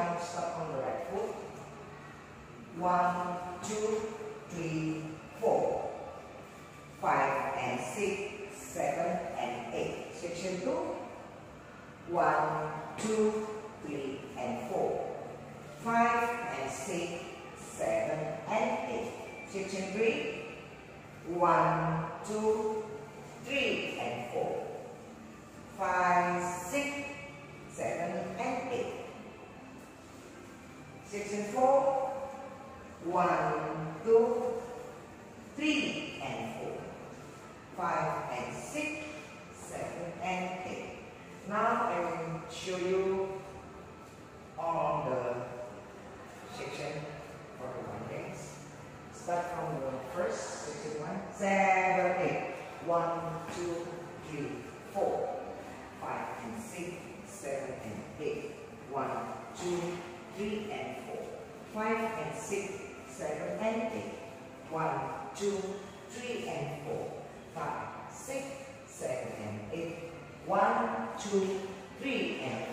one, start on the right foot. One, two, three, four, five and six, seven and eight. Section two. One, two, three and four, five and six, seven and eight. Section three. One, two, three and four, five, six, seven and eight. Section four. One, two, three and four, five and six, seven and eight. Now I will show you all the section for the one dance. Start from the first section one, seven, eight. One, two, three, four, five and six, seven and eight. One, two, three and four, five and six, seven and eight. One, two, three and four, five, six, seven and eight. One, two, three and